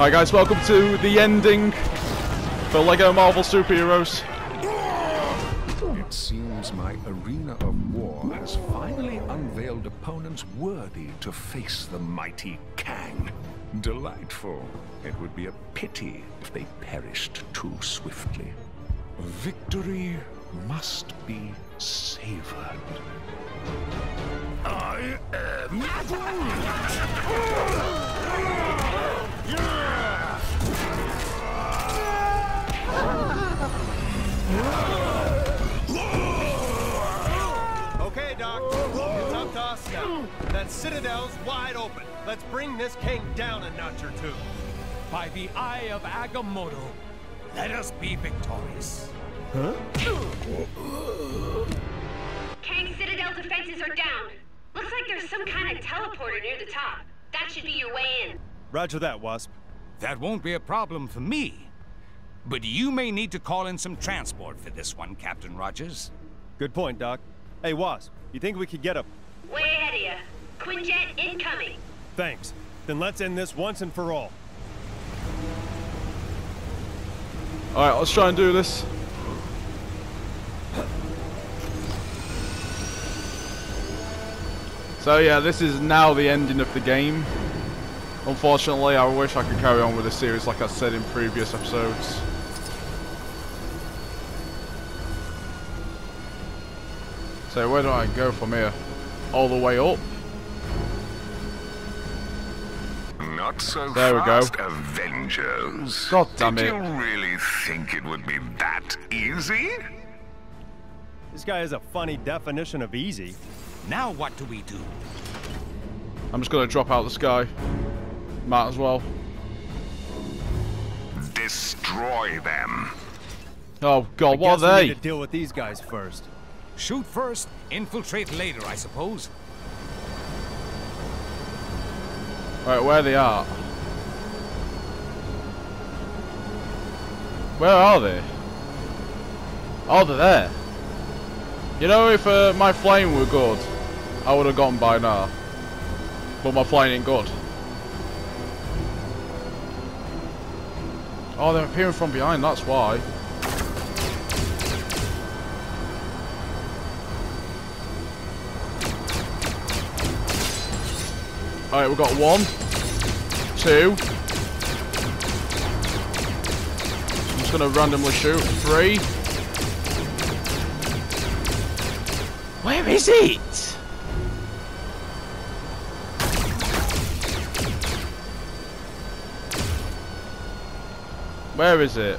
Alright guys, welcome to the ending for LEGO Marvel Superheroes. It seems my arena of war has finally unveiled opponents worthy to face the mighty Kang. Delightful. It would be a pity if they perished too swiftly. Victory must be savored. I am Okay, Doc. It's up to us now. That Citadel's wide open. Let's bring this king down a notch or two. By the eye of Agamotto, let us be victorious. Kang Citadel defenses are down. Looks like there's some kind of teleporter near the top. That should be your way in. Roger that, Wasp. That won't be a problem for me. But you may need to call in some transport for this one, Captain Rogers. Good point, Doc. Hey, Wasp, you think we could get a... Way ahead of you. Quinjet incoming. Thanks. Then let's end this once and for all. Alright, let's try and do this. So yeah, this is now the ending of the game. Unfortunately, I wish I could carry on with the series like I said in previous episodes. So where do I go from here? All the way up? Not so There we go. Avengers. God damn Did it. you really think it would be that easy? This guy has a funny definition of easy. Now what do we do? I'm just gonna drop out the sky. Might as well. Destroy them. Oh god, I what guess are we they? need to deal with these guys first. Shoot first, infiltrate later, I suppose. Right, where they are? Where are they? Oh, they're there. You know, if uh, my flying were good, I would have gone by now. But my flying ain't good. Oh, they're appearing from behind, that's why. Alright, we've got one, two. I'm just gonna randomly shoot. Three. Where is it? Where is it?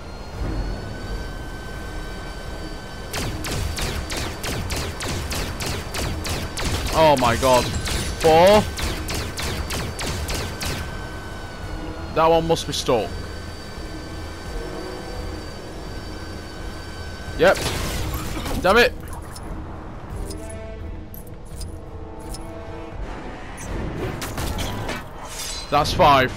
Oh my god. Four. That one must be stuck. Yep. Damn it. That's five.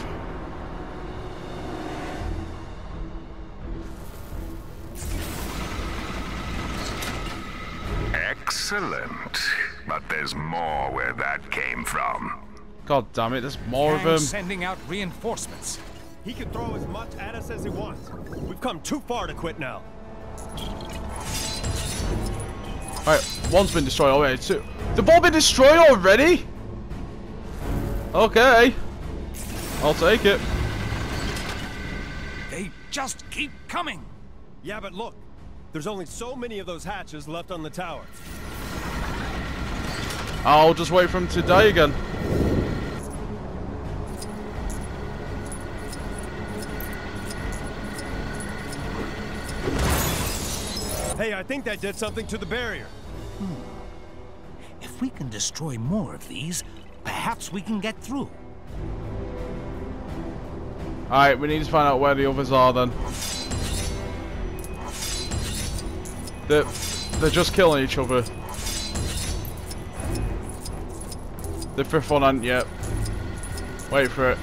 Excellent. But there's more where that came from. God damn it, there's more of Kang's them. sending out reinforcements. He can throw as much at us as he wants. We've come too far to quit now. Alright, one's been destroyed already. Two. They've all been destroyed already? Okay. I'll take it. They just keep coming. Yeah, but look. There's only so many of those hatches left on the tower. I'll just wait for him to die again. Hey, I think that did something to the barrier. Hmm. If we can destroy more of these, perhaps we can get through. Alright, we need to find out where the others are then. They're, they're just killing each other. The fifth one ain't yet. Wait for it.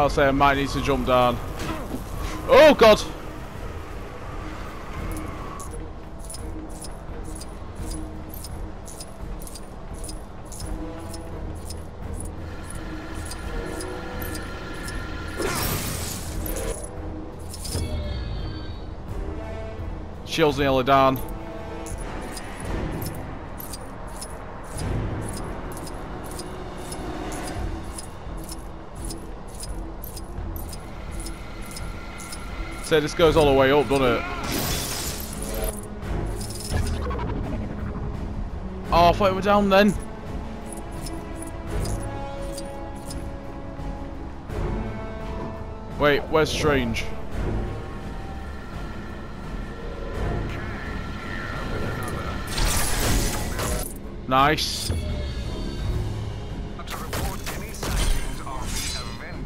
To say I might need to jump down. Oh god! Shield's nearly down. Say this goes all the way up, doesn't it? Oh, I thought it was down then. Wait, where's Strange? Nice.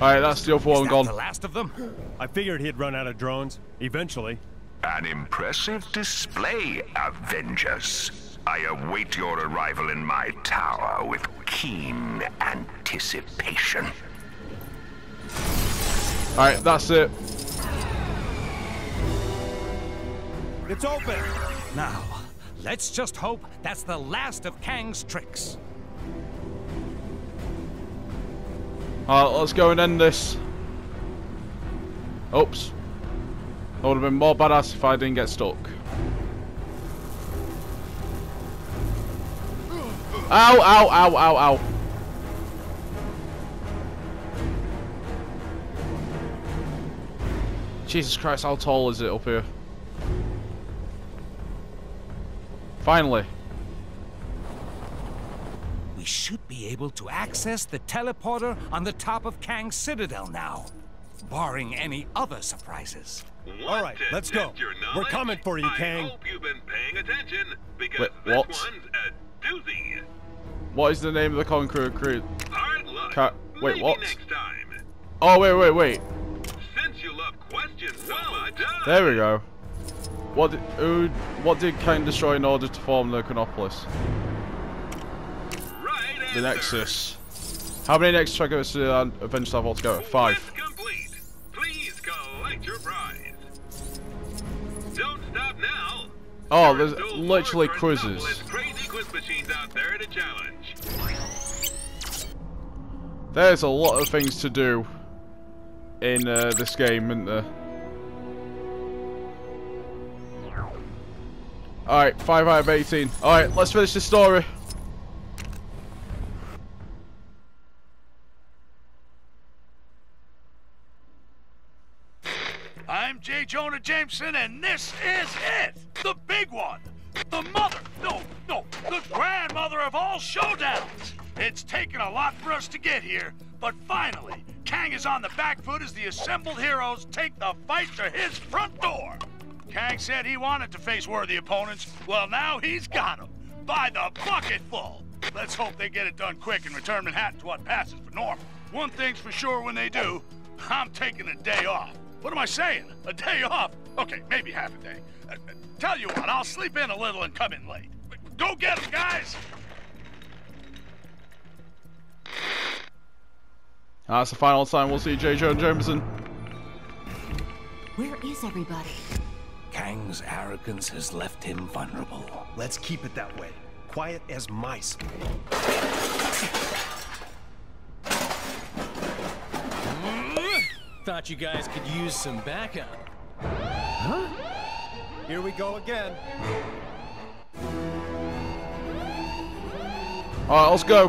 Alright, that's the other one gone. the last of them? I figured he'd run out of drones, eventually. An impressive display, Avengers. I await your arrival in my tower with keen anticipation. Alright, that's it. It's open! Now, let's just hope that's the last of Kang's tricks. Alright, let's go and end this. Oops. That would have been more badass if I didn't get stuck. Ow, ow, ow, ow, ow. Jesus Christ, how tall is it up here? Finally. We should be able to access the teleporter on the top of Kang's Citadel now, barring any other surprises. All right, let's go. We're coming for you, Kang. I hope you've been paying attention, because Wait, this what? one's a doozy. What is the name of the Conqueror crew? Hard luck. Ca- wait, Maybe what? next time. Oh, wait, wait, wait. Since you love questions so much, uh, There we go. What did, who, what did Kang destroy in order to form the Chronopolis? The. Nexus. How many Nexus trackers did Avengers have altogether? Five. Quest complete. Please collect your prize. Don't stop now. Oh, there's literally quizzes. Chronopolis crazy quiz machines out there to challenge. There's a lot of things to do in uh, this game, isn't there? Alright, 5 out of 18. Alright, let's finish the story. I'm J. Jonah Jameson, and this is it! The big one! The mother, no, no, the grandmother of all showdowns! It's taken a lot for us to get here, but finally, Kang is on the back foot as the assembled heroes take the fight to his front door! Kang said he wanted to face worthy opponents. Well, now he's got them. By the bucketful! Let's hope they get it done quick and return Manhattan to what passes for normal. One thing's for sure when they do, I'm taking a day off. What am I saying? A day off? Okay, maybe half a day. Uh, uh, tell you what, I'll sleep in a little and come in late. Go get get 'em, guys! That's the final time we'll see J. Jonah Jameson. Where is everybody? Kang's arrogance has left him vulnerable. Let's keep it that way. Quiet as mice. Thought you guys could use some backup. Huh? Here we go again. Alright, let's go.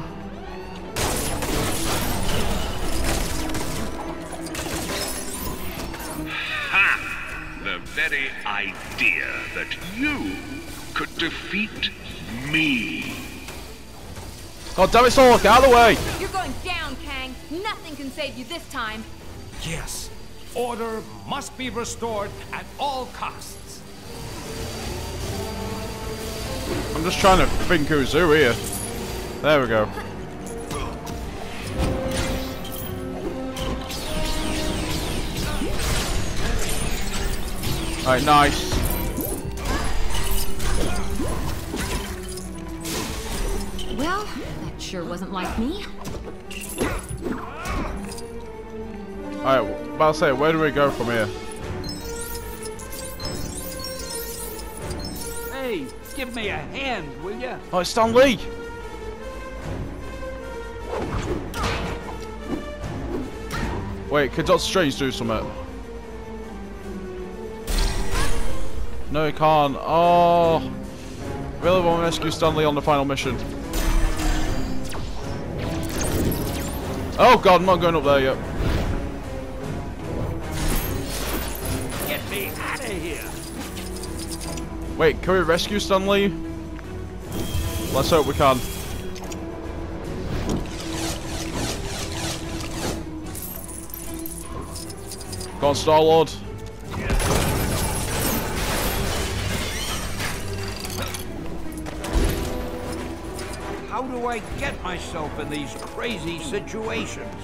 Ha! The very idea that you could defeat me. God damn it, Solok, out of the way! You're going down, Kang. Nothing can save you this time. Yes, order must be restored at all costs. I'm just trying to think who's who here. There we go. Alright, nice. Well, that sure wasn't like me. Alright, about to say, where do we go from here? Hey, give me a hand, will ya? Oh, it's Stan Lee! Wait, could Doctor Strange do something? No, he can't. Oh, really want to rescue Stan Lee on the final mission. Oh god, I'm not going up there yet. Wait, can we rescue Stan Lee? Let's hope we can. Go on, Star Lord. How do I get myself in these crazy situations?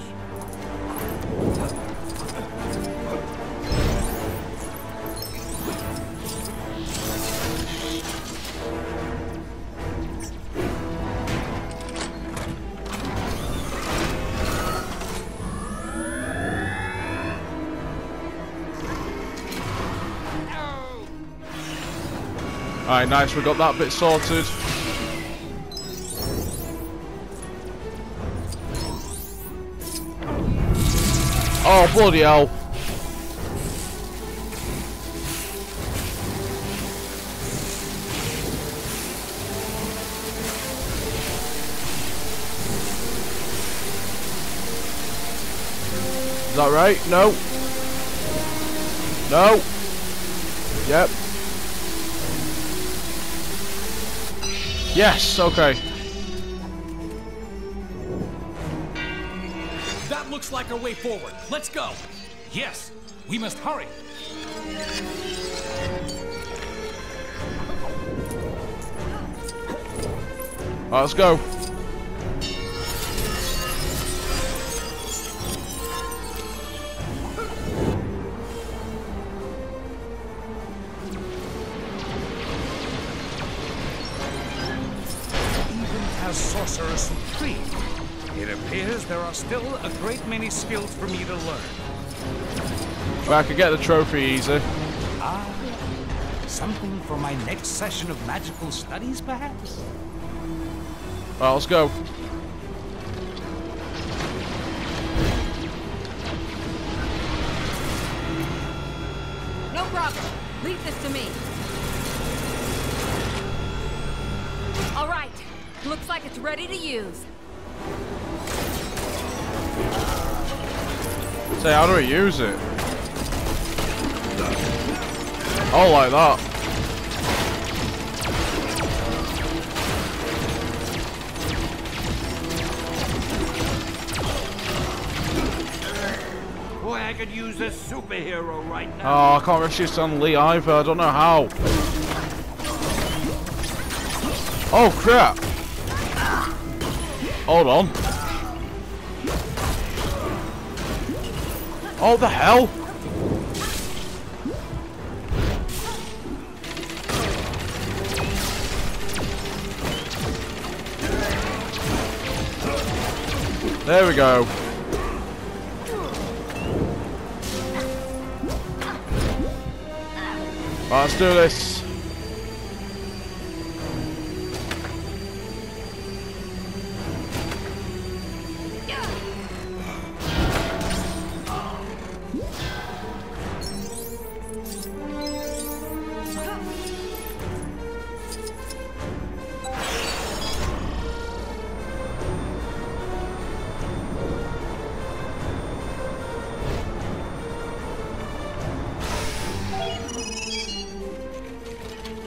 Alright, nice, we got that bit sorted. Oh, bloody hell. Is that right? No. No. Yep. Yes, okay. That looks like our way forward. Let's go. Yes, we must hurry. Alright, let's go. Still a great many skills for me to learn. Well, I could get the trophy easy. Ah, something for my next session of magical studies, perhaps? Alright, let's go. No problem. Leave this to me. All right. Looks like it's ready to use. Say, how do we use it? Oh, like that. Boy, I could use a superhero right now. Oh, I can't rescue Stan Lee either. I don't know how. Oh, crap. Hold on. Oh, the hell? There we go. Let's do this.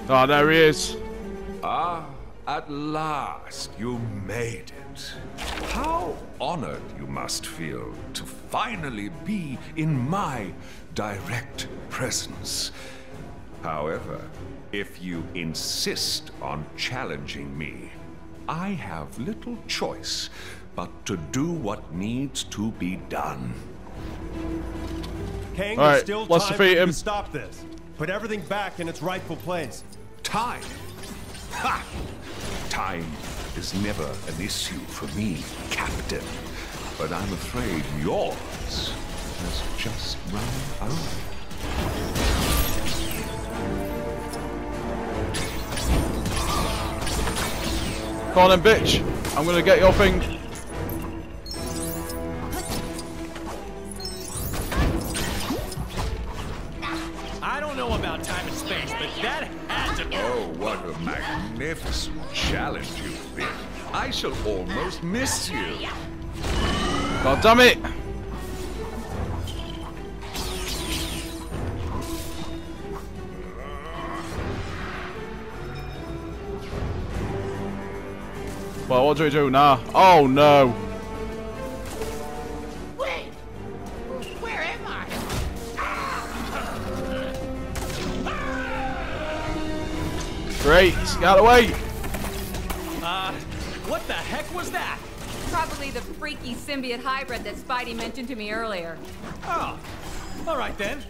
Oh, there he is. Ah, at last you made it. How honored you must feel to finally be in my direct presence. However, if you insist on challenging me, I have little choice but to do what needs to be done. Kang, All right, still let's time defeat him. to stop this. Put everything back in its rightful place. Time. Ha! Time is never an issue for me, Captain. But I'm afraid yours has just run out. Come bitch. I'm gonna get your thing. Oh, what a magnificent challenge you've been. I shall almost miss you. God damn it! Well, what do we do now? Oh no! Great, get out of the way! Uh, what the heck was that? Probably the freaky symbiote hybrid that Spidey mentioned to me earlier. Oh, all right then.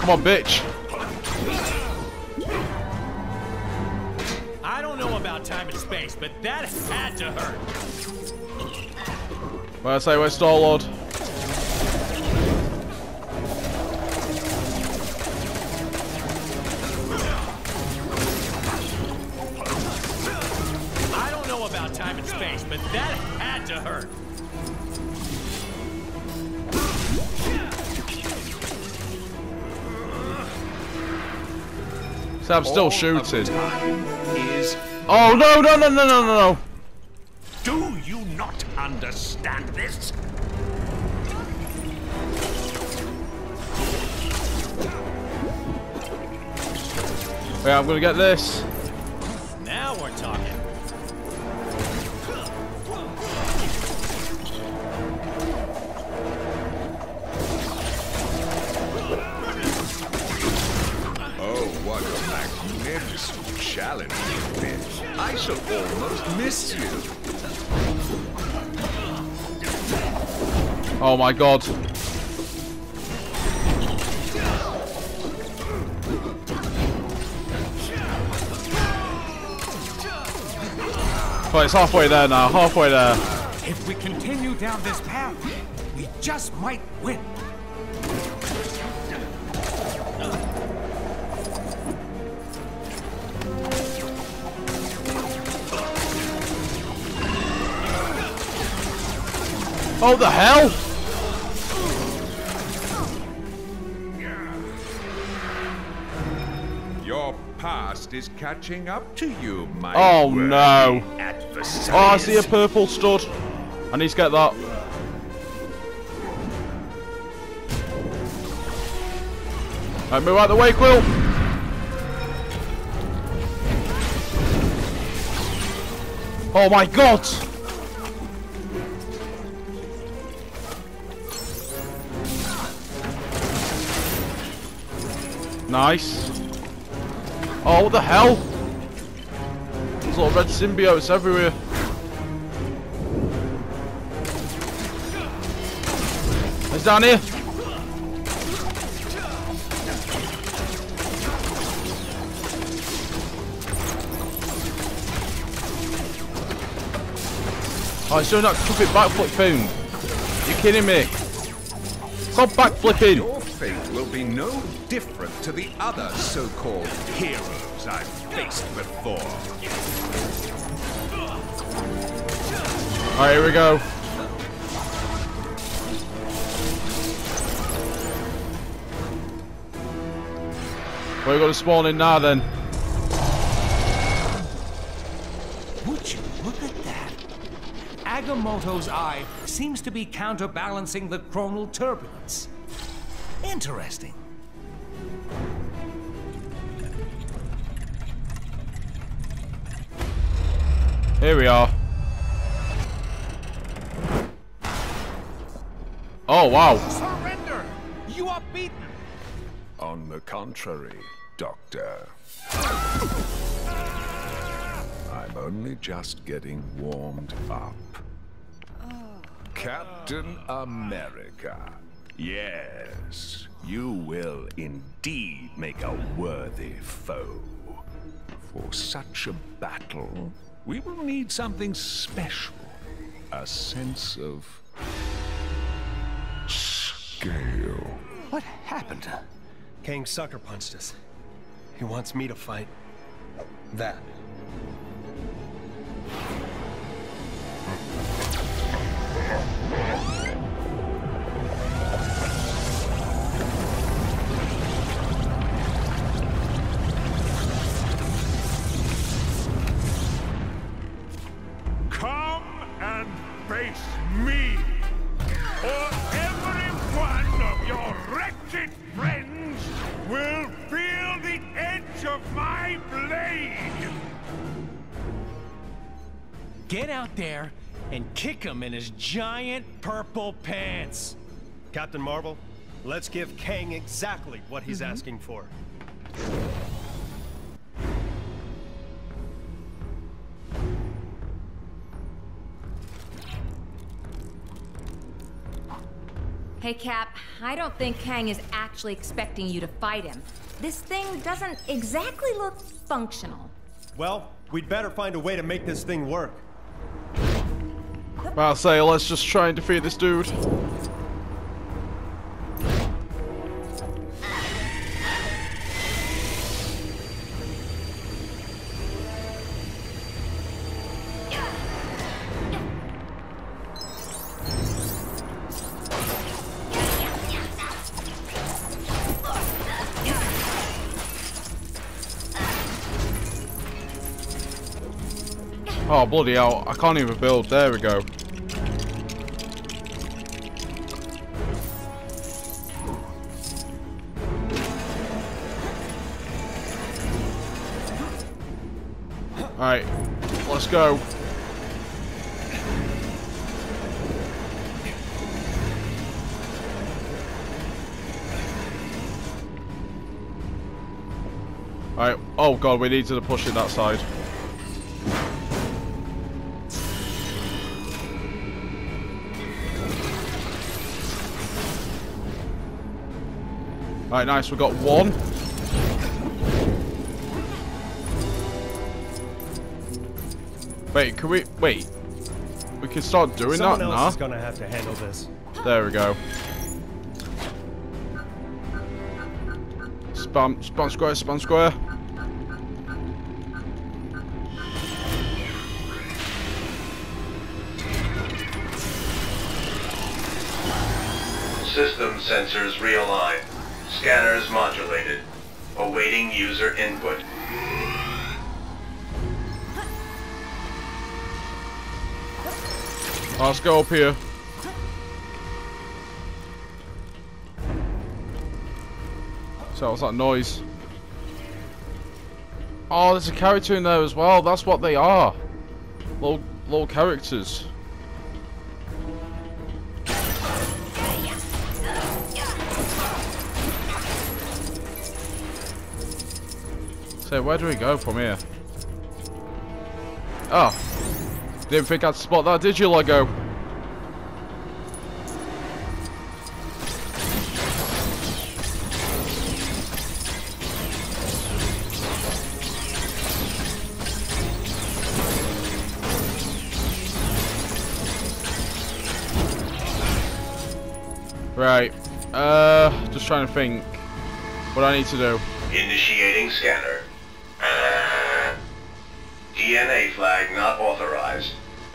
Come on, bitch! Time and space, but that had to hurt. Well, I say we're Star Lord. I don't know about time and space, but that had to hurt. So I'm still All shooting. Oh, of time is Oh no no no no no no no! Do you not understand this? Wait, I'm gonna get this. My god. Well, it's halfway there now, halfway there. If we continue down this path, we just might win. Oh, the hell? Past is catching up to you, my Oh, no. adversaries. Oh, I see a purple stud. I need to get that. Right, move out the way, Quill. Oh my god! Nice. Oh, what the hell? There's little red symbiotes everywhere. He's down here. Oh, he's doing that stupid backflip thing. You kidding me? Stop backflipping. Your fate will be no different to the other so-called heroes I've faced before. Alright, here we go. Where we got to spawn in now then? Would you look at that? Agamotto's eye seems to be counterbalancing the chronal turbulence. Interesting. Here we are. Oh, wow. Surrender! You are beaten! On the contrary, Doctor. I'm only just getting warmed up. Oh. Captain America, Yes, you will indeed make a worthy foe. For such a battle, we will need something special. A sense of scale. What happened? Kang sucker punched us. He wants me to fight that. Kick him in his giant purple pants. Captain Marvel, let's give Kang exactly what he's mm-hmm. asking for. Hey, Cap, I don't think Kang is actually expecting you to fight him. This thing doesn't exactly look functional. Well, we'd better find a way to make this thing work. I'll say, let's just try and defeat this dude. Oh, bloody hell. I can't even build. There we go. Go. Alright, oh god, we need to push it that side. Alright, nice, we got one. Wait, can we... Wait. We can start doing Someone that? else Nah. is gonna have to handle this. There we go. Spam, spam square, spam square. System sensors realigned. Scanners modulated. Awaiting user input. Let's go up here. So what's that noise? Oh, there's a character in there as well. That's what they are. Little, little characters. So where do we go from here? Oh. Didn't think I'd spot that, did you, Lego? Right. Uh, just trying to think what I need to do. Initiating scanner. DNA flag not authorized.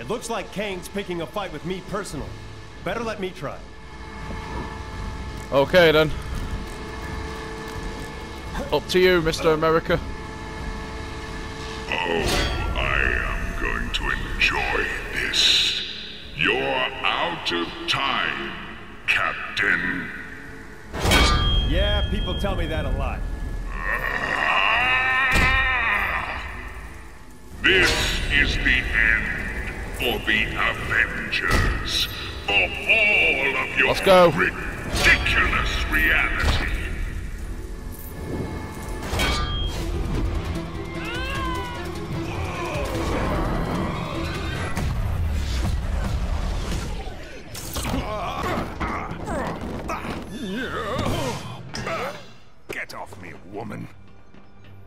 It looks like Kang's picking a fight with me personally. Better let me try. Okay then. Up to you, Mr. America. Oh, I am going to enjoy this. You're out of time, Captain. Yeah, people tell me that a lot. Ah! This is the end for the Avengers. For all of your Let's go. ridiculous reality. Get off me, woman.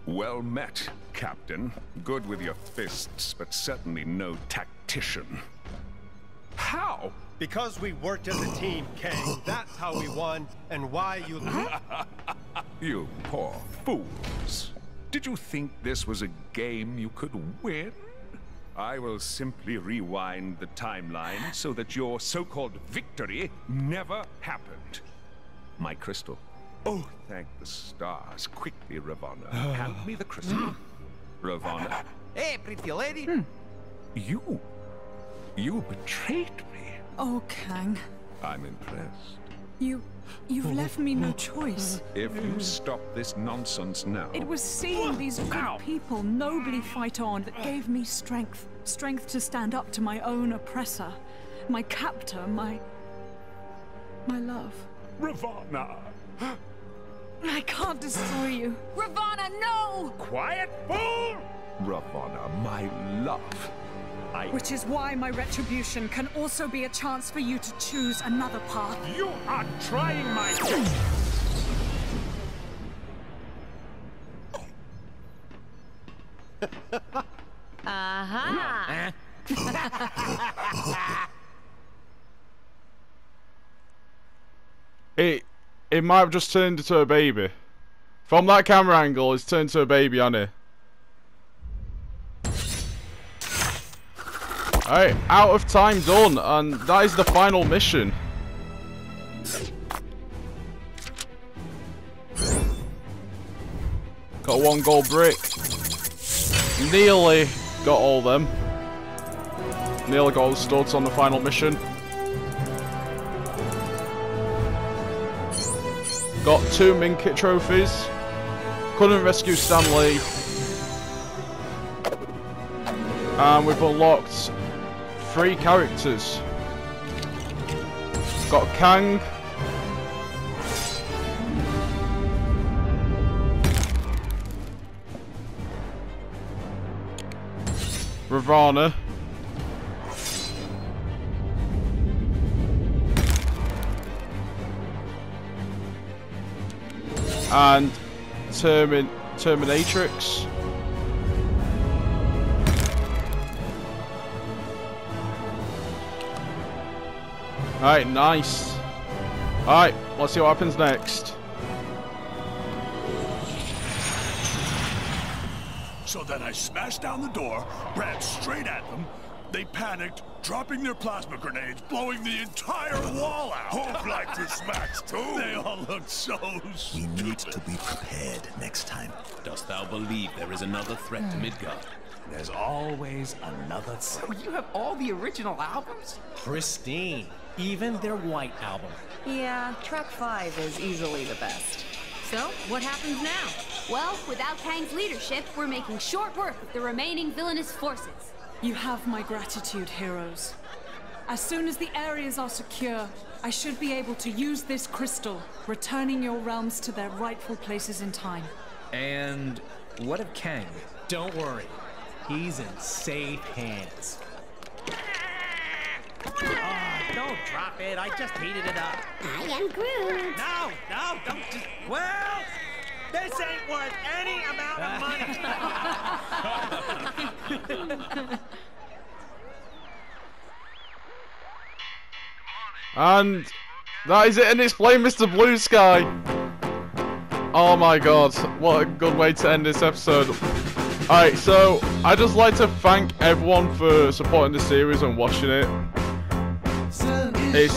Well met, Captain. Good with your fists, but certainly no tactician. How? Because we worked as a team, Kang. That's how we won, and why you... You poor fools. Did you think this was a game you could win? I will simply rewind the timeline so that your so-called victory never happened. My crystal. Oh, thank the stars. Quickly, Ravonna. Hand me the crystal. Ravonna. Hey, pretty lady. Hmm. You. You betrayed me. Oh, Kang. I'm impressed. You... You've oh, left me no oh, choice. Oh. If you hmm. stop this nonsense now. It was seeing these good people nobly fight on that gave me strength. Strength to stand up to my own oppressor. My captor, my... My love. Ravonna! I can't destroy you. Ravonna, no! Quiet, fool! Ravonna, my love. I... Which is why my retribution can also be a chance for you to choose another path. You are trying my... Aha! It it might have just turned into a baby. From that camera angle, it's turned to a baby, on it? Alright, out of time done, and that is the final mission. Got one gold brick. Nearly got all them. Nearly got all the studs on the final mission. Got two Minikit trophies. Couldn't rescue Stan Lee. And we've unlocked three characters. Got Kang. Ravonna. And Termin Terminatrix. Alright, nice. Alright, let's see what happens next. So then I smashed down the door, ran straight at them. They panicked, dropping their plasma grenades, blowing the entire wall out. Who'd like to smash too? They all look so We need to be prepared next time. Dost thou believe there is another threat to hmm. Midgard? There's always another So you have all the original albums? Pristine. Even their white album. Yeah, track five is easily the best. So, what happens now? Well, without Kang's leadership, we're making short work of the remaining villainous forces. You have my gratitude, heroes. As soon as the areas are secure, I should be able to use this crystal, returning your realms to their rightful places in time. And what of Kang? Don't worry. He's in safe hands. Oh, don't drop it. I just heated it up. I am Groot. No, no, don't just. Well, this ain't worth any amount of money. And that is it and it's playing Mr. Blue Sky. Oh my god, what a good way to end this episode. Alright, so I'd just like to thank everyone for supporting the series and watching it. It's,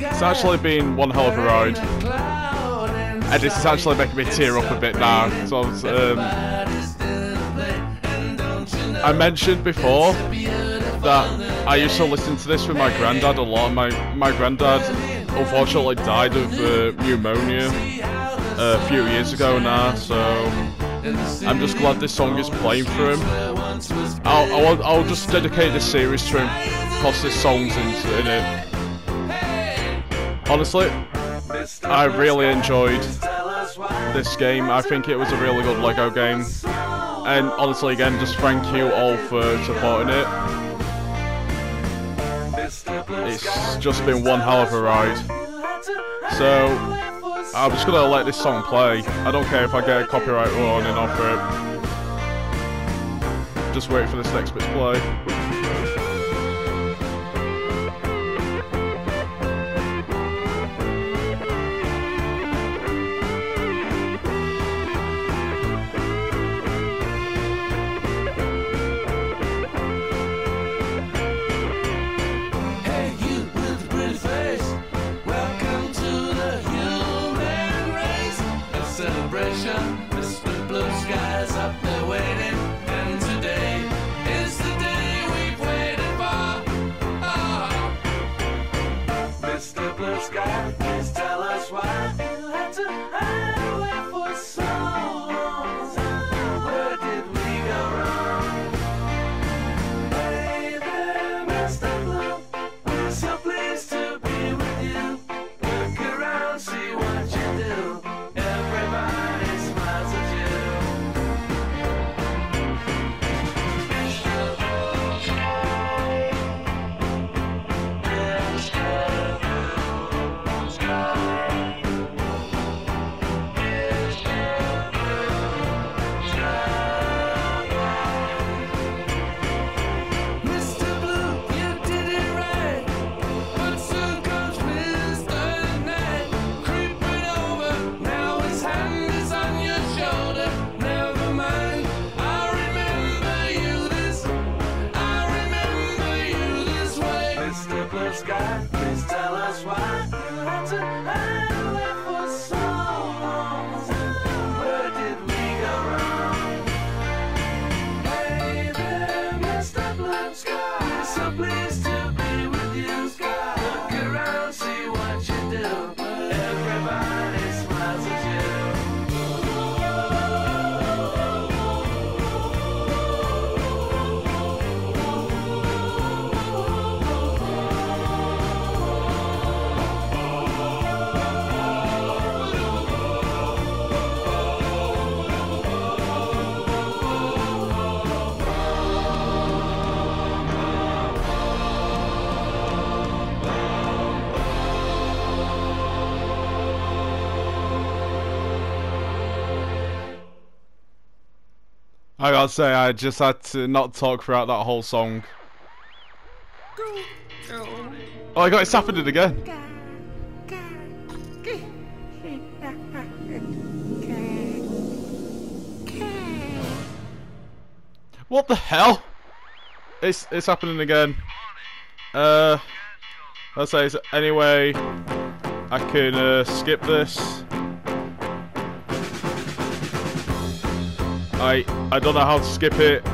it's actually been one hell of a ride. And it's actually making me tear up a bit now. So um, I mentioned before that I used to listen to this with my granddad a lot. My my granddad unfortunately died of uh, pneumonia uh, a few years ago now, so I'm just glad this song is playing for him. I'll, I'll, I'll just dedicate this series to him because this song's in, in it. Honestly, I really enjoyed this game. I think it was a really good Lego game. And honestly, again, just thank you all for supporting it. It's just been one hell of a ride. So, I'm just gonna let this song play. I don't care if I get a copyright warning off it. Just wait for this next bit to play. I gotta say, I just had to not talk throughout that whole song. Oh my god, it's happening again. What the hell? It's it's happening again. Uh, let's say anyway. I can uh, skip this. I I don't know how to skip it.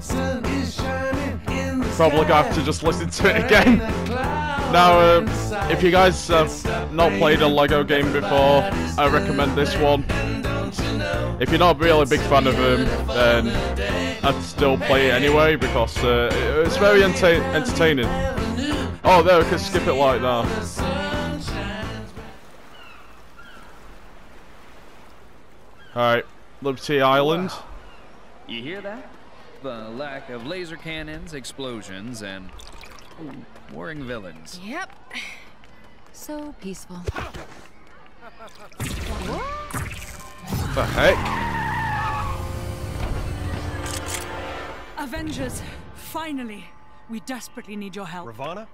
Sun is shining in the Probably gonna have to just listen to it again. Now, uh, if you guys have not played a Lego game before, I recommend this one. If you're not really a big fan of them, then I'd still play it anyway because uh, it's very entertaining. Oh, there, we can skip it like that. Alright, Liberty Island. You hear that? The lack of laser cannons, explosions, and warring villains. Yep. So peaceful. The heck? Avengers, finally. We desperately need your help. Ravonna?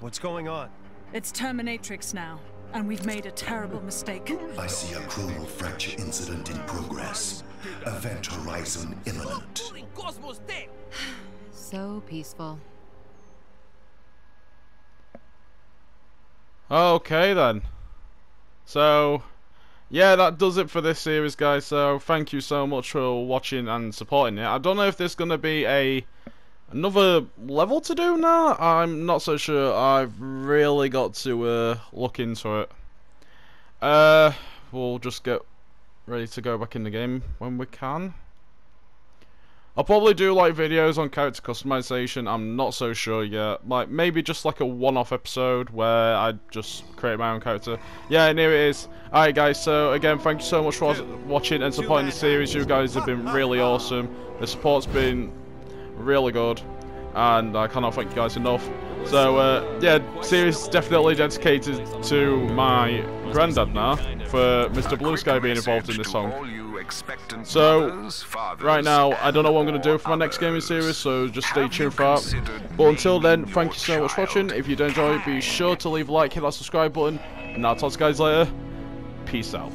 What's going on? It's Terminatrix now, and we've made a terrible mistake. I see a chronal fracture incident in progress. Event horizon imminent. So peaceful. Okay then. So, yeah, that does it for this series, guys. So, thank you so much for watching and supporting it. I don't know if there's gonna be a another level to do now. I'm not so sure. I've really got to uh, look into it. Uh, we'll just get ready to go back in the game when we can. I'll probably do like videos on character customization. I'm not so sure yet. Like maybe just like a one-off episode where I just create my own character. Yeah, and here it is. Alright guys, so again, thank you so much for watching and supporting the series. You guys have been really awesome. The support's been really good. and I cannot thank you guys enough. So, uh, yeah, series definitely dedicated to my granddad now, for Mr. Blue Sky being involved in this song. So, right now, I don't know what I'm going to do for my next gaming series, so just stay tuned for that. But until then, thank you so much for watching. If you did enjoy, be sure to leave a like, hit that subscribe button, and I'll talk to you guys later. Peace out.